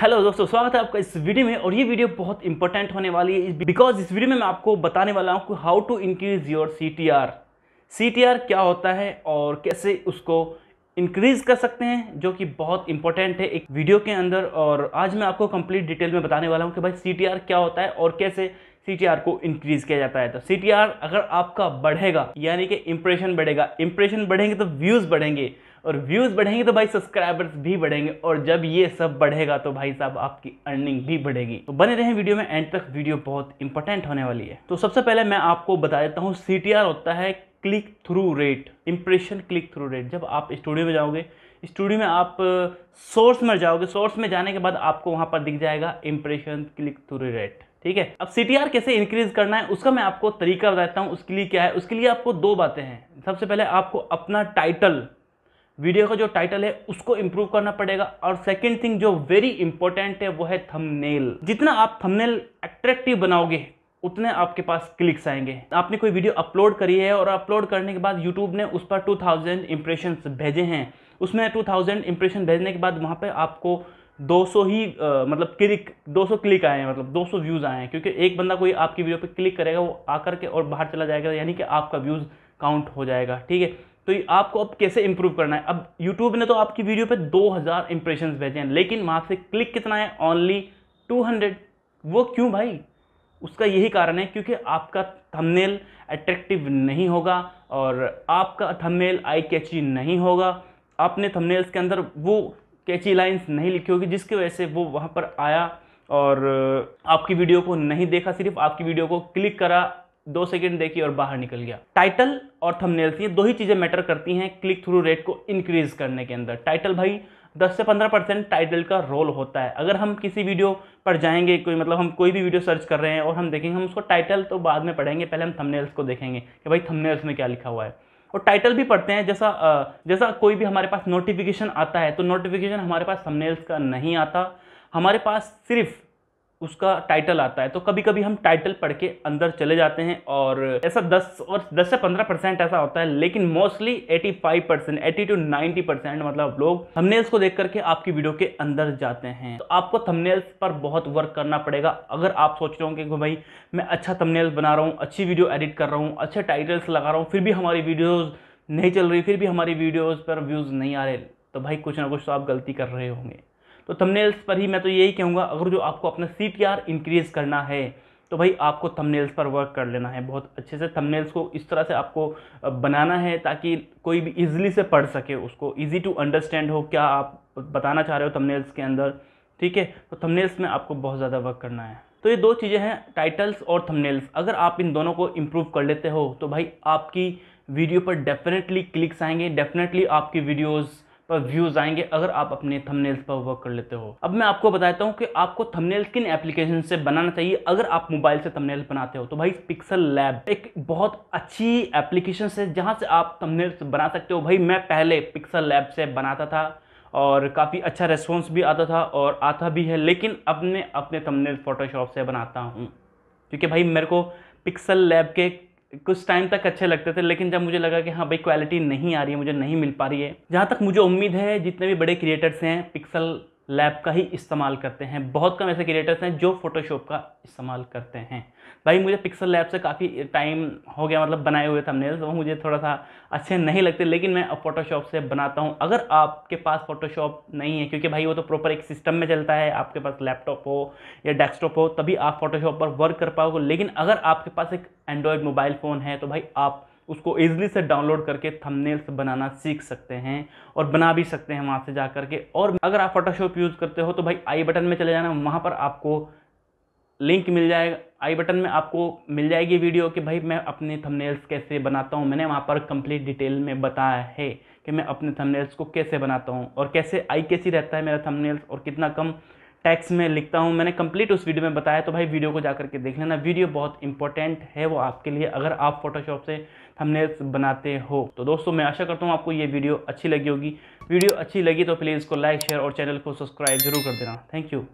Hello दोस्तों, स्वागत है आपका इस वीडियो में। और ये वीडियो बहुत इंपॉर्टेंट होने वाली है। बिकॉज़ इस वीडियो में मैं आपको बताने वाला हूँ how to increase your C T R C T R क्या होता है और कैसे उसको इंक्रीज कर सकते हैं, जो कि बहुत इंपॉर्टेंट है एक वीडियो के अंदर। और आज मैं आपको कंप्लीट डिटेल में बताने वाला हूँ कि भाई सी टी आर क्या होता है और कैसे सी टी आर को इंक्रीज किया जाता है। तो सी टी आर अगर आपका बढ़ेगा, यानी कि इंप्रेशन बढ़ेगा इंप्रेशन बढ़ेंगे तो व्यूज़ बढ़ेंगे। और व्यूज़ बढ़ेंगे तो भाई सब्सक्राइबर्स भी बढ़ेंगे और जब ये सब बढ़ेगा तो भाई साहब आपकी अर्निंग भी बढ़ेगी। तो बने रहें वीडियो में एंड तक वीडियो बहुत इंपॉर्टेंट होने वाली है। तो सबसे पहले मैं आपको बता देता हूँ सी होता है click through rate impression click through rate जब आप स्टूडियो में जाओगे स्टूडियो में आप सोर्स में जाओगे सोर्स में जाने के बाद आपको वहाँ पर दिख जाएगा इंप्रेशन क्लिक थ्रू रेट ठीक है? अब सीटीआर कैसे इंक्रीज करना है, उसका मैं आपको तरीका बताता हूँ, उसके लिए क्या है, उसके लिए आपको दो बातें हैं। सबसे पहले आपको अपना टाइटल वीडियो का जो टाइटल है उसको इंप्रूव करना पड़ेगा। और सेकंड थिंग जो वेरी इंपॉर्टेंट है वो है थंबनेल जितना आप थंबनेल अट्रैक्टिव बनाओगे उतने आपके पास क्लिक्स आएँगे। आपने कोई वीडियो अपलोड करी है और अपलोड करने के बाद यूट्यूब ने उस पर 2000 इंप्रेशन भेजे हैं। उसमें 2000 इंप्रेशन भेजने के बाद वहाँ पे आपको 200 ही आ, मतलब क्लिक 200 क्लिक आए हैं मतलब 200 व्यूज़ आए हैं। क्योंकि एक बंदा कोई आपकी वीडियो पे क्लिक करेगा वो आकर के और बाहर चला जाएगा यानी कि आपका व्यूज़ काउंट हो जाएगा। ठीक है? तो आपको अब कैसे इंप्रूव करना है? अब यूट्यूब ने तो आपकी वीडियो पे 2000 इंप्रेशन भेजे हैं, लेकिन वहाँ से क्लिक कितना है? ओनली 200 वो क्यों भाई? उसका यही कारण है क्योंकि आपका थंबनेल अट्रैक्टिव नहीं होगा और आपका थंबनेल आई कैची नहीं होगा। आपने थंबनेल्स के अंदर वो कैची लाइंस नहीं लिखी होगी, जिसकी वजह से वो वहाँ पर आया और आपकी वीडियो को नहीं देखा, सिर्फ़ आपकी वीडियो को क्लिक करा दो सेकंड देखी और बाहर निकल गया। टाइटल और थंबनेल्स ये दो ही चीज़ें मैटर करती हैं क्लिक थ्रू रेट को इंक्रीज करने के अंदर। टाइटल भाई 10 से 15 परसेंट टाइटल का रोल होता है। अगर हम किसी वीडियो पर जाएँगे, कोई मतलब हम कोई भी वीडियो सर्च कर रहे हैं और हम देखेंगे, हम उसको टाइटल तो बाद में पढ़ेंगे, पहले हम थंबनेल्स को देखेंगे कि भाई थंबनेल्स में क्या लिखा हुआ है। और टाइटल भी पढ़ते हैं, जैसा जैसा कोई भी हमारे पास नोटिफिकेशन आता है तो नोटिफिकेशन हमारे पास थंबनेल्स का नहीं आता। हमारे पास सिर्फ़ उसका टाइटल आता है। तो कभी कभी हम टाइटल पढ़ के अंदर चले जाते हैं और ऐसा 10 और 10 से 15 परसेंट ऐसा होता है, लेकिन mostly 85 percent eighty to 90 percent मतलब लोग थंबनेल्स को देख करके आपकी वीडियो के अंदर जाते हैं। तो आपको थंबनेल्स पर बहुत वर्क करना पड़ेगा। अगर आप सोच रहे हो कि भाई, मैं अच्छा थंबनेल्स बना रहा हूँ, अच्छी वीडियो एडिट कर रहा हूँ, अच्छे टाइटल्स लगा रहा हूँ, फिर भी हमारी वीडियोज़ नहीं चल रही, फिर भी हमारी वीडियोज़ पर व्यूज़ नहीं आ रहे तो भाई कुछ ना कुछ तो आप गलती कर रहे होंगे। तो थंबनेल्स पर ही मैं तो यही कहूँगा, अगर जो आपको अपना सी टी आर इंक्रीज़ करना है तो भाई आपको थंबनेल्स पर वर्क कर लेना है। बहुत अच्छे से थंबनेल्स को इस तरह से आपको बनाना है ताकि कोई भी इजीली से पढ़ सके उसको। इजी टू अंडरस्टैंड हो क्या आप बताना चाह रहे हो थंबनेल्स के अंदर, ठीक है? तो थंबनेल्स में आपको बहुत ज़्यादा वर्क करना है। तो ये दो चीज़ें हैं टाइटल्स और थंबनेल्स अगर आप इन दोनों को इम्प्रूव कर लेते हो तो भाई आपकी वीडियो पर डेफिनेटली क्लिक्स आएँगे डेफिनेटली आपकी वीडियोज़ पर व्यूज़ आएँगे अगर आप अपने थंबनेल्स पर वर्क कर लेते हो। अब मैं आपको बताता हूँ कि आपको थंबनेल किन एप्लीकेशन से बनाना चाहिए, अगर आप मोबाइल से थंबनेल बनाते हो तो भाई पिक्सल लैब एक बहुत अच्छी एप्लीकेशन है जहाँ से आप थंबनेल्स बना सकते हो। भाई मैं पहले पिक्सल लैब से बनाता था और काफ़ी अच्छा रेस्पॉन्स भी आता था और आता भी है, लेकिन अब मैं अपने थंबनेल फोटोशॉप से बनाता हूँ। क्योंकि भाई मेरे को पिक्सल लैब के कुछ टाइम तक अच्छे लगते थे, लेकिन जब मुझे लगा कि हाँ भाई क्वालिटी नहीं आ रही है, मुझे नहीं मिल पा रही है, जहाँ तक मुझे उम्मीद है, जितने भी बड़े क्रिएटर्स हैं पिक्सल लैब का ही इस्तेमाल करते हैं। बहुत कम ऐसे क्रिएटर्स हैं जो फोटोशॉप का इस्तेमाल करते हैं। भाई, मुझे पिक्सल लैब से काफ़ी टाइम हो गया मतलब बनाए हुए थंबनेल्स वो मुझे थोड़ा सा अच्छे नहीं लगते, लेकिन मैं अब फोटोशॉप से बनाता हूँ। अगर आपके पास फोटोशॉप नहीं है, क्योंकि भाई वो तो प्रॉपर एक सिस्टम में चलता है, आपके पास लैपटॉप हो या डेस्कटॉप हो, तभी आप फोटोशॉप पर वर्क कर पाओगे। लेकिन अगर आपके पास एक एंड्रॉयड मोबाइल फ़ोन है तो भाई आप उसको ईजिली से डाउनलोड करके थंबनेल्स बनाना सीख सकते हैं और बना भी सकते हैं वहाँ से जा करके और अगर आप फोटोशॉप यूज़ करते हो तो भाई आई बटन में चले जाना, वहाँ पर आपको लिंक मिल जाएगा। आई बटन में आपको मिल जाएगी वीडियो कि भाई मैं अपने थंबनेल्स कैसे बनाता हूँ, मैंने वहाँ पर कंप्लीट डिटेल में बताया है कि मैं अपने थंबनेल्स को कैसे बनाता हूँ और कैसे आई कैसी रहता है मेरा थंबनेल्स और कितना कम टैक्स में लिखता हूँ, मैंने कंप्लीट उस वीडियो में बताया तो भाई वीडियो को जा करके देख लेना। वीडियो बहुत इंपॉर्टेंट है, वो आपके लिए, अगर आप फोटोशॉप से थंबनेल्स बनाते हो। तो दोस्तों, मैं आशा करता हूँ आपको ये वीडियो अच्छी लगी होगी। वीडियो अच्छी लगी तो प्लीज़ इसको लाइक शेयर और चैनल को सब्सक्राइब ज़रूर कर देना। Thank you